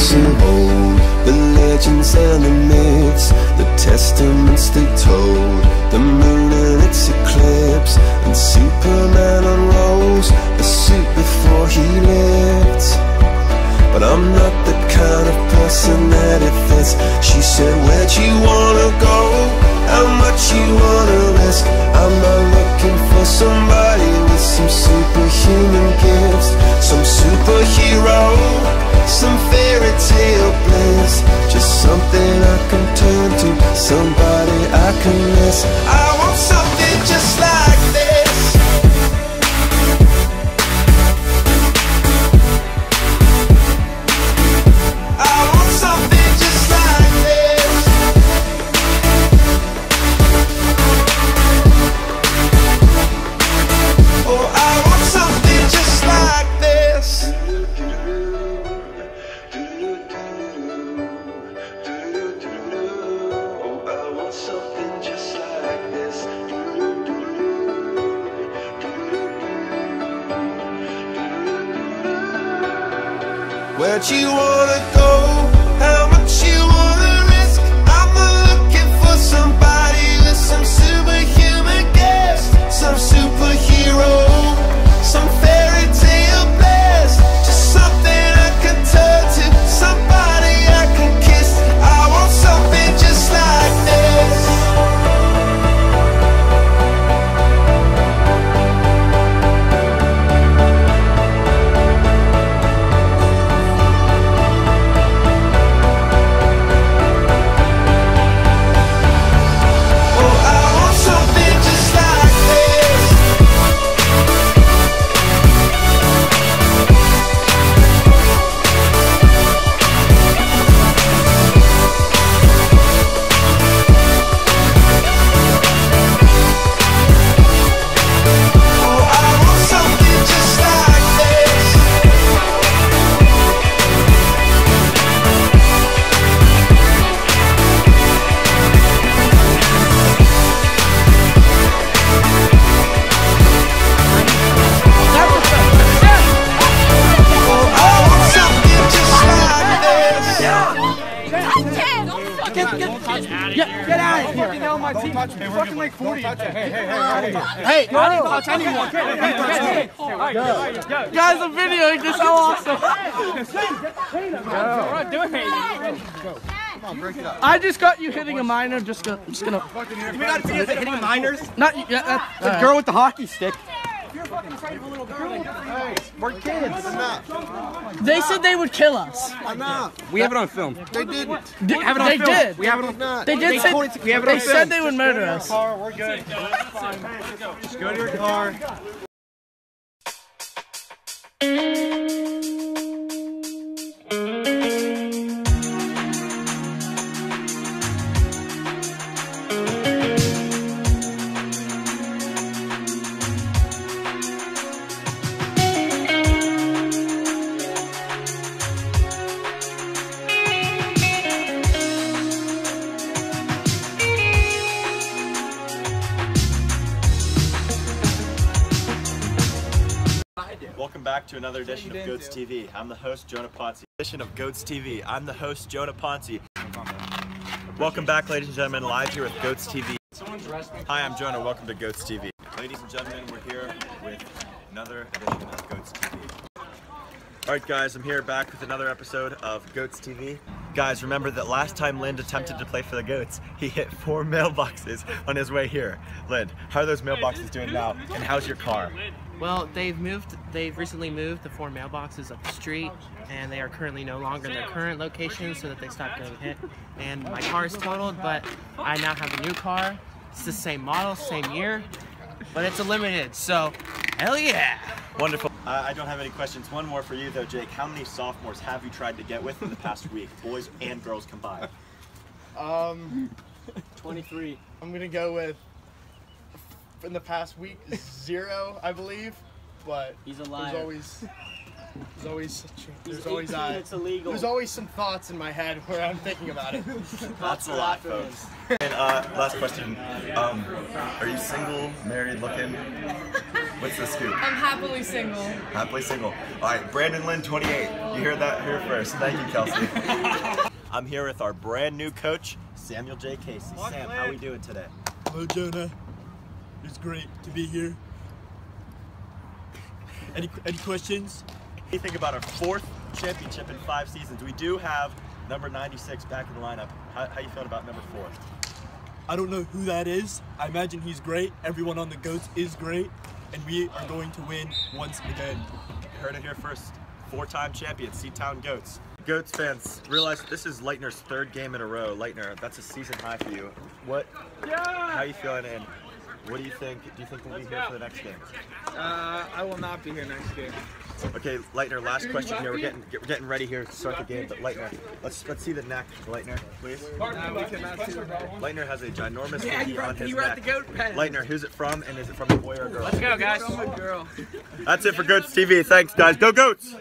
of old, the legends and the myths, the testaments they told, the moon and its eclipse, and Superman unrolls a suit before he lived. But I'm not the kind of person that it fits. She said, Where'd you wanna go? How much you wanna to, You wanna go? Hey, hey, hey, hey. Hey, touch anyone. Guys, I'm videoing this. How awesome. We're not doing anything. I just got you hitting a minor. Just gonna, I'm just gonna. We got to see hitting minors. Not yeah. That, The girl with the hockey stick. We're kids. They said they would kill us. We have it on film. They didn't. Di- have it on they film. did. We have it on. They did say. we have it They on said film. they would murder us. We're good. Just go to your car. To another edition of Goats TV. I'm the host, Jonah Ponce. Edition of Goats TV. I'm the host, Jonah Ponce. Welcome back, ladies and gentlemen, live here with Goats TV. Hi, I'm Jonah. Welcome to Goats TV. Ladies and gentlemen, we're here with another edition of Goats TV. All right, guys, I'm here back with another episode of Goats TV. Guys, remember that last time Lind attempted to play for the Goats, he hit four mailboxes on his way here. Lind, how are those mailboxes doing now? And how's your car? Well, they've moved. They've recently moved the four mailboxes up the street, and they are currently no longer in their current location, so that they stopped getting hit. And my car is totaled, but I now have a new car. It's the same model, same year, but it's a limited. So, hell yeah! Wonderful. Uh, I don't have any questions. One more for you though, Jake. How many sophomores have you tried to get with in the past week, boys and girls combined? Um, 23. I'm gonna go with in the past week zero, I believe. But He's a there's liar. always there's always such- there's He's always 18, uh, it's illegal. there's always some thoughts in my head where I'm thinking about it. That's a lot, folks. And uh, last question. Um, are you single, married, looking? What's the scoop? I'm happily single. Happily single. All right, Brandon Lynn, 28. You hear that here first. Thank you, Kelsey. I'm here with our brand new coach, Samuel J. Casey. Sam, how are we doing today? Hello, Jonah. It's great to be here. Any, any questions? What do you think about our fourth championship in five seasons? We do have number 96 back in the lineup. How, how you feeling about number four? I don't know who that is. I imagine he's great. Everyone on the Goats is great. And we are going to win once again. You heard it here first. Four-time champion, Seatown Goats. Goats fans, realize this is Leitner's third game in a row. Leitner, that's a season high for you. What? Yeah! How you feeling? And what do you think? Do you think we'll be here for the next game? Uh, I will not be here next game. Okay, Lightner. Last question here. We're getting we're getting ready here to start the game. But Leitner, let's let's see the neck, Lightner, please. We cannot see the Leitner has a ginormous Yeah, hickey you were- on his you neck. the goat pen. Leitner, who's it from? And is it from a boy or a girl? Let's go, guys. Girl. That's it for Goats TV. Thanks, guys. Go Goats!